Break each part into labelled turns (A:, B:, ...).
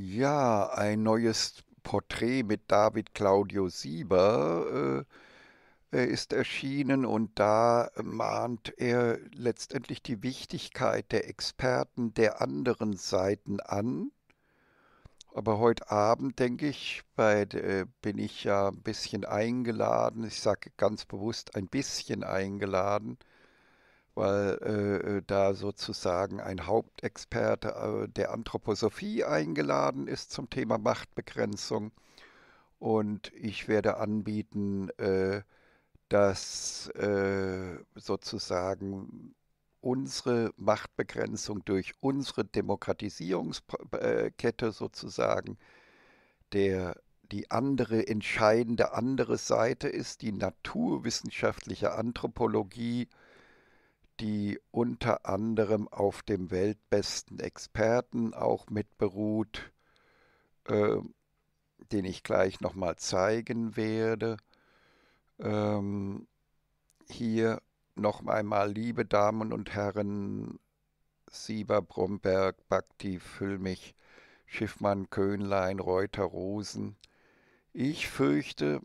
A: Ja, ein neues Porträt mit David Claudio Sieber äh, ist erschienen und da mahnt er letztendlich die Wichtigkeit der Experten der anderen Seiten an. Aber heute Abend, denke ich, bei, äh, bin ich ja ein bisschen eingeladen. Ich sage ganz bewusst ein bisschen eingeladen weil äh, äh, da sozusagen ein Hauptexperte äh, der Anthroposophie eingeladen ist zum Thema Machtbegrenzung. Und ich werde anbieten, äh, dass äh, sozusagen unsere Machtbegrenzung durch unsere Demokratisierungskette sozusagen der die andere entscheidende andere Seite ist, die naturwissenschaftliche Anthropologie die unter anderem auf dem weltbesten Experten auch mit beruht, äh, den ich gleich nochmal zeigen werde. Ähm, hier noch einmal, liebe Damen und Herren, Sieber, Bromberg, Bhakti, Füllmich, Schiffmann, Köhnlein, Reuter, Rosen. Ich fürchte,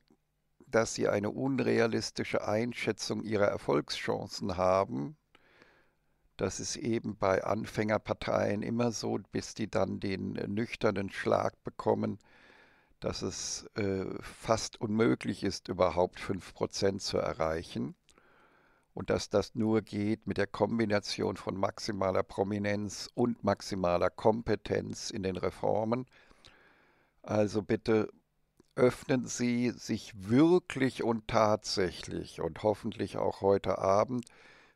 A: dass Sie eine unrealistische Einschätzung Ihrer Erfolgschancen haben, das ist eben bei Anfängerparteien immer so, bis die dann den äh, nüchternen Schlag bekommen, dass es äh, fast unmöglich ist, überhaupt 5% zu erreichen. Und dass das nur geht mit der Kombination von maximaler Prominenz und maximaler Kompetenz in den Reformen. Also bitte öffnen Sie sich wirklich und tatsächlich und hoffentlich auch heute Abend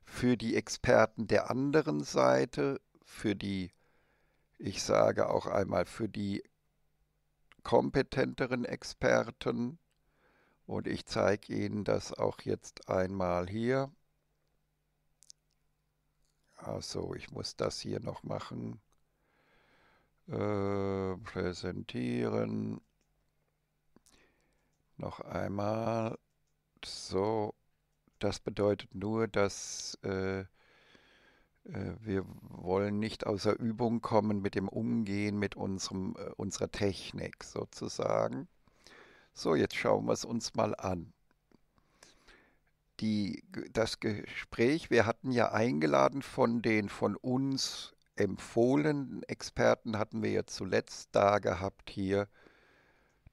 A: für die Experten der anderen Seite, für die, ich sage auch einmal, für die kompetenteren Experten. Und ich zeige Ihnen das auch jetzt einmal hier. Also ich muss das hier noch machen. Äh, präsentieren. Noch einmal. So, das bedeutet nur, dass äh, äh, wir wollen nicht außer Übung kommen mit dem Umgehen mit unserem, äh, unserer Technik sozusagen. So, jetzt schauen wir es uns mal an. Die, das Gespräch, wir hatten ja eingeladen von den von uns empfohlenen Experten, hatten wir ja zuletzt da gehabt hier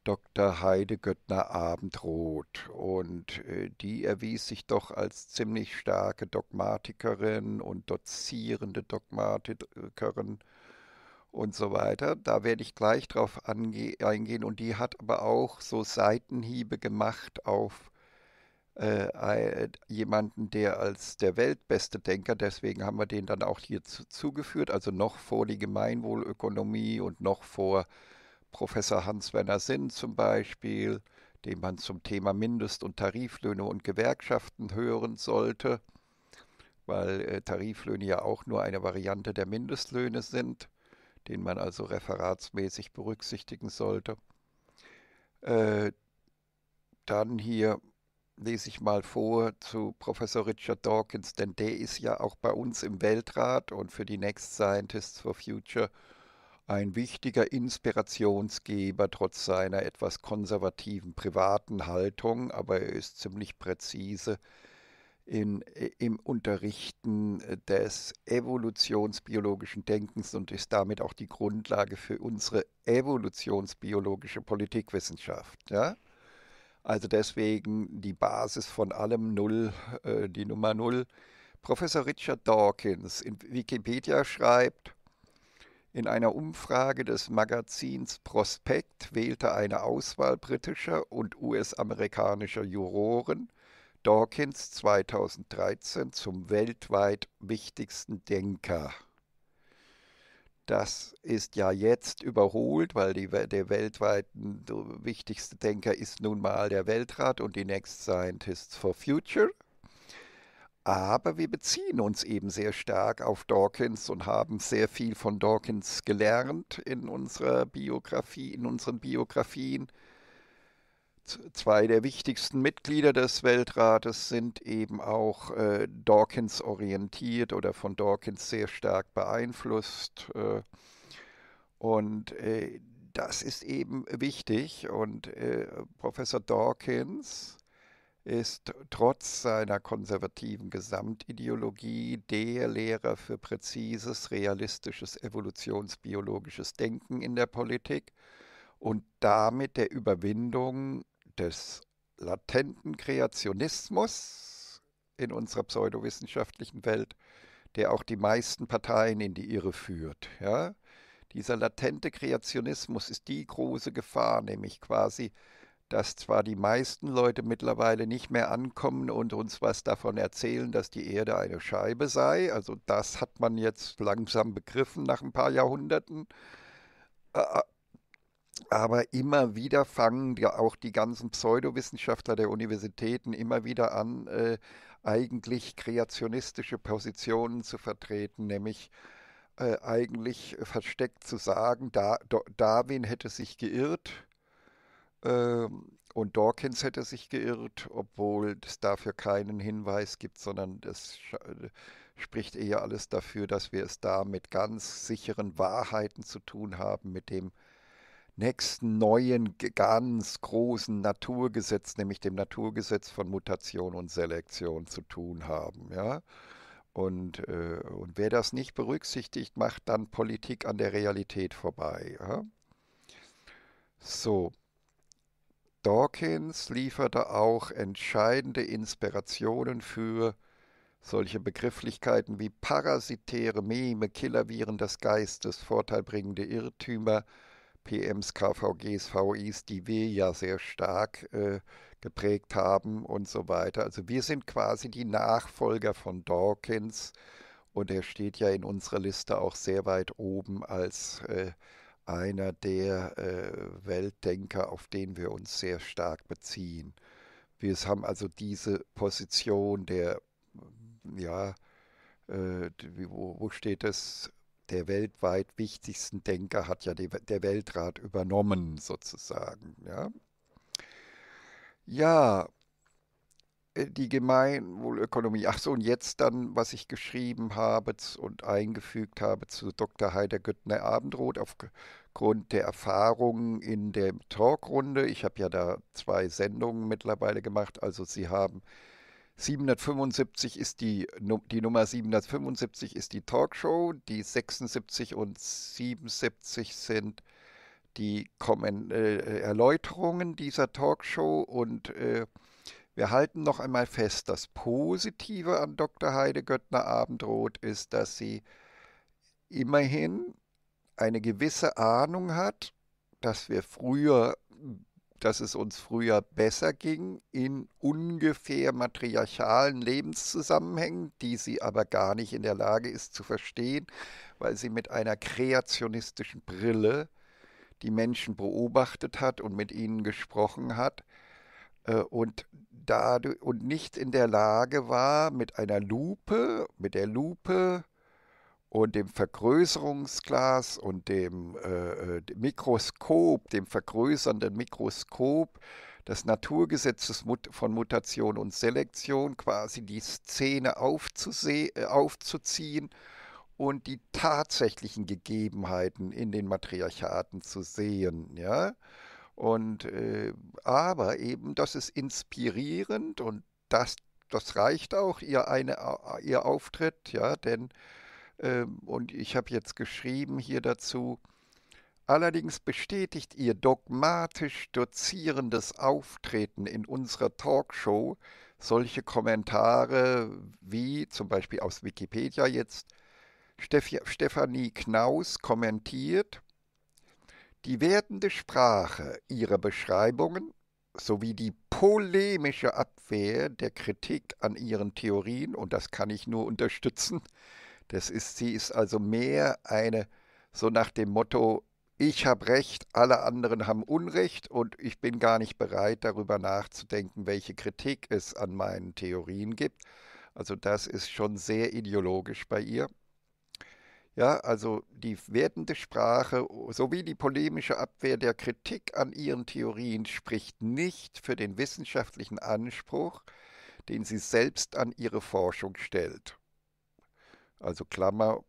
A: Dr. Heide Göttner Abendroth und äh, die erwies sich doch als ziemlich starke Dogmatikerin und dozierende Dogmatikerin und so weiter. Da werde ich gleich drauf eingehen und die hat aber auch so Seitenhiebe gemacht auf äh, jemanden, der als der weltbeste Denker, deswegen haben wir den dann auch hier zu, zugeführt, also noch vor die Gemeinwohlökonomie und noch vor Professor Hans-Werner Sinn zum Beispiel, den man zum Thema Mindest- und Tariflöhne und Gewerkschaften hören sollte, weil äh, Tariflöhne ja auch nur eine Variante der Mindestlöhne sind, den man also referatsmäßig berücksichtigen sollte. Äh, dann hier lese ich mal vor zu Professor Richard Dawkins, denn der ist ja auch bei uns im Weltrat und für die Next Scientists for Future ein wichtiger Inspirationsgeber trotz seiner etwas konservativen privaten Haltung, aber er ist ziemlich präzise in, im Unterrichten des evolutionsbiologischen Denkens und ist damit auch die Grundlage für unsere evolutionsbiologische Politikwissenschaft. Ja? Also deswegen die Basis von allem Null, äh, die Nummer Null. Professor Richard Dawkins in Wikipedia schreibt, in einer Umfrage des Magazins Prospekt wählte eine Auswahl britischer und US-amerikanischer Juroren Dawkins 2013 zum weltweit wichtigsten Denker. Das ist ja jetzt überholt, weil die, der weltweit wichtigste Denker ist nun mal der Weltrat und die Next Scientists for Future. Aber wir beziehen uns eben sehr stark auf Dawkins und haben sehr viel von Dawkins gelernt in unserer Biografie, in unseren Biografien. Zwei der wichtigsten Mitglieder des Weltrates sind eben auch äh, Dawkins orientiert oder von Dawkins sehr stark beeinflusst. Äh, und äh, das ist eben wichtig und äh, Professor Dawkins ist trotz seiner konservativen Gesamtideologie der Lehrer für präzises, realistisches, evolutionsbiologisches Denken in der Politik und damit der Überwindung des latenten Kreationismus in unserer pseudowissenschaftlichen Welt, der auch die meisten Parteien in die Irre führt. Ja? Dieser latente Kreationismus ist die große Gefahr, nämlich quasi dass zwar die meisten Leute mittlerweile nicht mehr ankommen und uns was davon erzählen, dass die Erde eine Scheibe sei. Also das hat man jetzt langsam begriffen nach ein paar Jahrhunderten. Aber immer wieder fangen ja auch die ganzen Pseudowissenschaftler der Universitäten immer wieder an, äh, eigentlich kreationistische Positionen zu vertreten, nämlich äh, eigentlich versteckt zu sagen, da, Darwin hätte sich geirrt und Dawkins hätte sich geirrt, obwohl es dafür keinen Hinweis gibt, sondern das spricht eher alles dafür, dass wir es da mit ganz sicheren Wahrheiten zu tun haben, mit dem nächsten neuen, ganz großen Naturgesetz, nämlich dem Naturgesetz von Mutation und Selektion zu tun haben. Ja? Und, äh, und wer das nicht berücksichtigt, macht dann Politik an der Realität vorbei. Ja? So, Dawkins lieferte auch entscheidende Inspirationen für solche Begrifflichkeiten wie parasitäre Meme, Killerviren des Geistes, vorteilbringende Irrtümer, PMs, KVGs, VIs, die wir ja sehr stark äh, geprägt haben und so weiter. Also wir sind quasi die Nachfolger von Dawkins und er steht ja in unserer Liste auch sehr weit oben als äh, einer der äh, Weltdenker, auf den wir uns sehr stark beziehen. Wir haben also diese Position der, ja, äh, wo, wo steht es, der weltweit wichtigsten Denker hat ja die, der Weltrat übernommen, sozusagen. Ja, ja die Gemeinwohlökonomie. Ach so, und jetzt dann, was ich geschrieben habe und eingefügt habe zu Dr. Heider Göttner Abendroth aufgrund der Erfahrungen in der Talkrunde. Ich habe ja da zwei Sendungen mittlerweile gemacht. Also Sie haben 775 ist die, die Nummer 775 ist die Talkshow, die 76 und 77 sind die Kommen, äh, Erläuterungen dieser Talkshow und äh, wir halten noch einmal fest, das Positive an Dr. Heide Göttner Abendroth ist, dass sie immerhin eine gewisse Ahnung hat, dass wir früher, dass es uns früher besser ging in ungefähr matriarchalen Lebenszusammenhängen, die sie aber gar nicht in der Lage ist zu verstehen, weil sie mit einer kreationistischen Brille die Menschen beobachtet hat und mit ihnen gesprochen hat äh, und dadurch und nicht in der Lage war, mit einer Lupe, mit der Lupe und dem Vergrößerungsglas und dem äh, äh Mikroskop, dem vergrößernden Mikroskop des Naturgesetzes von Mutation und Selektion quasi die Szene äh, aufzuziehen und die tatsächlichen Gegebenheiten in den Matriarchaten zu sehen, ja. Und äh, aber eben, das ist inspirierend und das, das reicht auch, ihr, eine, ihr Auftritt, ja, denn, äh, und ich habe jetzt geschrieben hier dazu, allerdings bestätigt ihr dogmatisch dozierendes Auftreten in unserer Talkshow. Solche Kommentare wie zum Beispiel aus Wikipedia jetzt, Stefanie Knaus kommentiert, die werdende Sprache ihrer Beschreibungen sowie die polemische Abwehr der Kritik an ihren Theorien, und das kann ich nur unterstützen, das ist, sie ist also mehr eine, so nach dem Motto, ich habe Recht, alle anderen haben Unrecht und ich bin gar nicht bereit, darüber nachzudenken, welche Kritik es an meinen Theorien gibt. Also das ist schon sehr ideologisch bei ihr. Ja, also die wertende Sprache sowie die polemische Abwehr der Kritik an ihren Theorien spricht nicht für den wissenschaftlichen Anspruch, den sie selbst an ihre Forschung stellt. Also Klammer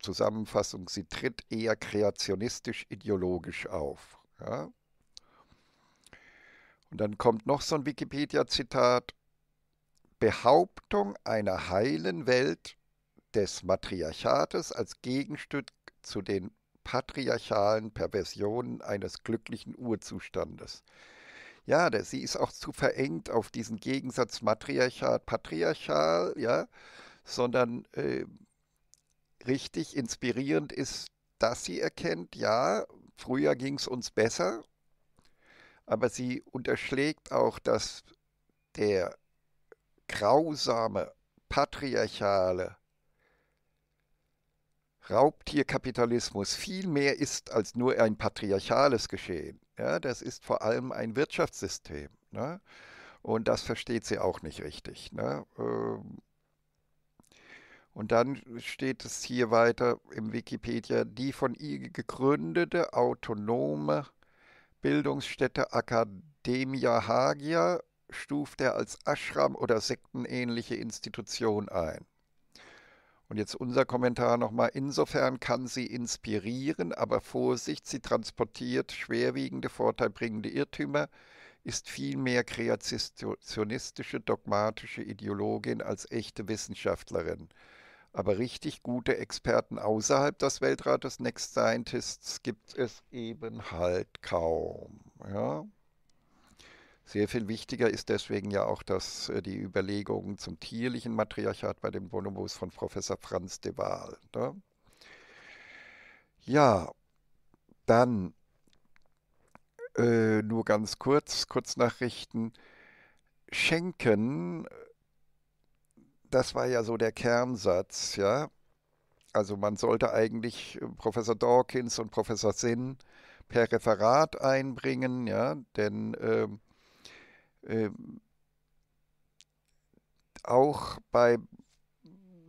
A: Zusammenfassung, sie tritt eher kreationistisch-ideologisch auf. Ja? Und dann kommt noch so ein Wikipedia-Zitat. Behauptung einer heilen Welt des Matriarchates als Gegenstück zu den patriarchalen Perversionen eines glücklichen Urzustandes. Ja, der, sie ist auch zu verengt auf diesen Gegensatz Matriarchat-Patriarchal, ja, sondern äh, richtig inspirierend ist, dass sie erkennt, ja, früher ging es uns besser, aber sie unterschlägt auch, dass der grausame, patriarchale Raubtierkapitalismus viel mehr ist als nur ein patriarchales Geschehen. Ja, das ist vor allem ein Wirtschaftssystem. Ne? Und das versteht sie auch nicht richtig. Ne? Ähm, und dann steht es hier weiter im Wikipedia, die von ihr gegründete autonome Bildungsstätte Academia Hagia stuft er als Ashram oder sektenähnliche Institution ein. Und jetzt unser Kommentar nochmal. Insofern kann sie inspirieren, aber Vorsicht, sie transportiert schwerwiegende, vorteilbringende Irrtümer, ist vielmehr kreationistische, dogmatische Ideologin als echte Wissenschaftlerin. Aber richtig gute Experten außerhalb des Weltrates Next Scientists gibt es eben halt kaum. Ja? Sehr viel wichtiger ist deswegen ja auch dass äh, die Überlegungen zum tierlichen Matriarchat bei den Bonobos von Professor Franz de Waal. Ne? Ja, dann äh, nur ganz kurz, Kurznachrichten. Schenken das war ja so der Kernsatz, ja. Also man sollte eigentlich äh, Professor Dawkins und Professor Sinn per Referat einbringen, ja, denn äh, äh, auch bei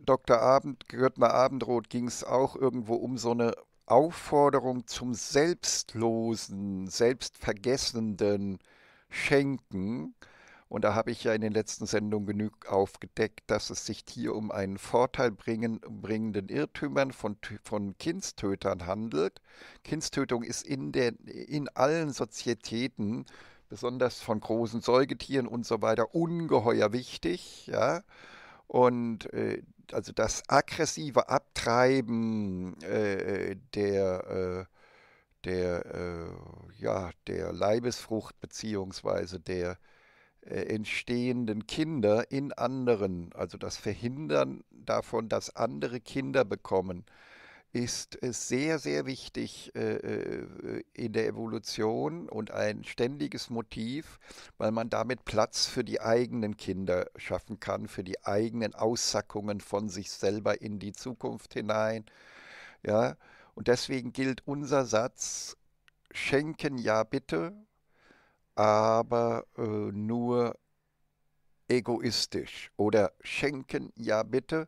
A: Dr. Abend, Göttner Abendroth ging es auch irgendwo um so eine Aufforderung zum selbstlosen, selbstvergessenden Schenken. Und da habe ich ja in den letzten Sendungen genug aufgedeckt, dass es sich hier um einen Vorteil bringen, bringenden Irrtümern von, von Kindstötern handelt. Kindstötung ist in, der, in allen Sozietäten, besonders von großen Säugetieren und so weiter, ungeheuer wichtig. Ja? Und äh, also das aggressive Abtreiben äh, der, äh, der, äh, ja, der Leibesfrucht beziehungsweise der äh, entstehenden Kinder in anderen, also das Verhindern davon, dass andere Kinder bekommen, ist sehr, sehr wichtig äh, äh, in der Evolution und ein ständiges Motiv, weil man damit Platz für die eigenen Kinder schaffen kann, für die eigenen Aussackungen von sich selber in die Zukunft hinein. Ja, und deswegen gilt unser Satz, schenken ja bitte, aber äh, nur egoistisch. Oder schenken, ja bitte,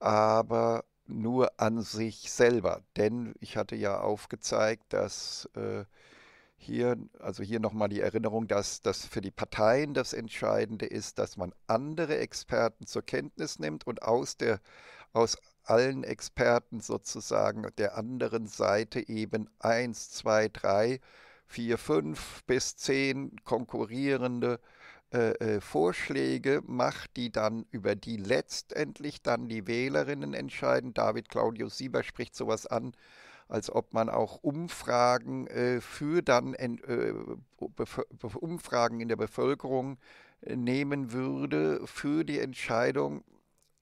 A: aber nur an sich selber. Denn ich hatte ja aufgezeigt, dass äh, hier, also hier nochmal die Erinnerung, dass das für die Parteien das Entscheidende ist, dass man andere Experten zur Kenntnis nimmt und aus der aus allen Experten sozusagen der anderen Seite eben eins, zwei, drei vier, fünf bis zehn konkurrierende äh, äh, Vorschläge macht, die dann über die letztendlich dann die Wählerinnen entscheiden. David Claudius Sieber spricht sowas an, als ob man auch Umfragen äh, für dann äh, Umfragen in der Bevölkerung äh, nehmen würde für die Entscheidung,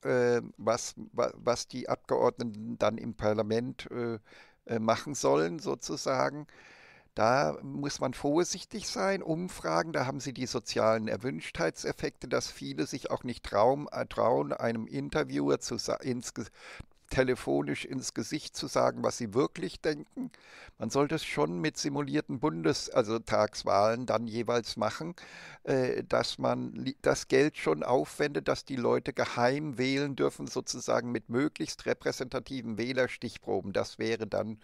A: äh, was, was die Abgeordneten dann im Parlament machen sollen, sozusagen. Da muss man vorsichtig sein. Umfragen, da haben Sie die sozialen Erwünschtheitseffekte, dass viele sich auch nicht trauen, äh, trauen einem Interviewer zu, ins, telefonisch ins Gesicht zu sagen, was sie wirklich denken. Man sollte es schon mit simulierten Bundes-, also Tagswahlen dann jeweils machen, äh, dass man das Geld schon aufwendet, dass die Leute geheim wählen dürfen, sozusagen mit möglichst repräsentativen Wählerstichproben. Das wäre dann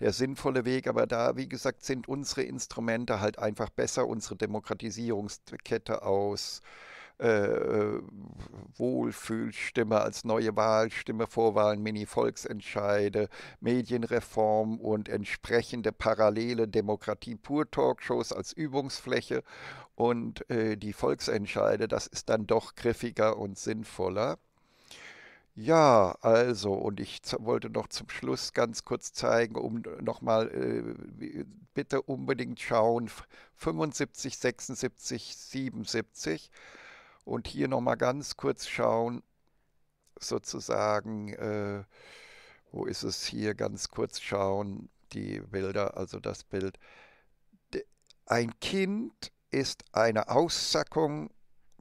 A: der sinnvolle Weg. Aber da, wie gesagt, sind unsere Instrumente halt einfach besser, unsere Demokratisierungskette aus äh, Wohlfühlstimme als neue Wahlstimme, Vorwahlen, Mini-Volksentscheide, Medienreform und entsprechende parallele Demokratie-Pur-Talkshows als Übungsfläche und äh, die Volksentscheide, das ist dann doch griffiger und sinnvoller. Ja, also, und ich wollte noch zum Schluss ganz kurz zeigen, um nochmal, äh, bitte unbedingt schauen, 75, 76, 77. Und hier nochmal ganz kurz schauen, sozusagen, äh, wo ist es hier, ganz kurz schauen, die Bilder, also das Bild. Ein Kind ist eine Aussackung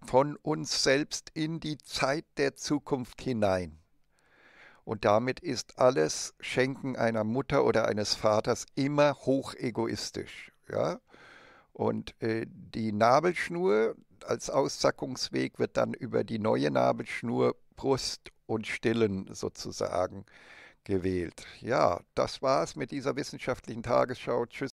A: von uns selbst in die Zeit der Zukunft hinein. Und damit ist alles Schenken einer Mutter oder eines Vaters immer hoch egoistisch. Ja? Und äh, die Nabelschnur als Aussackungsweg wird dann über die neue Nabelschnur Brust und Stillen sozusagen gewählt. Ja, das war's mit dieser wissenschaftlichen Tagesschau. Tschüss.